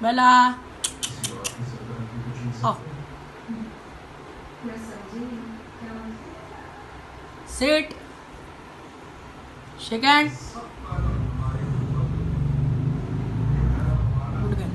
Bella. Oh. Sit. Shake hand. Good girl.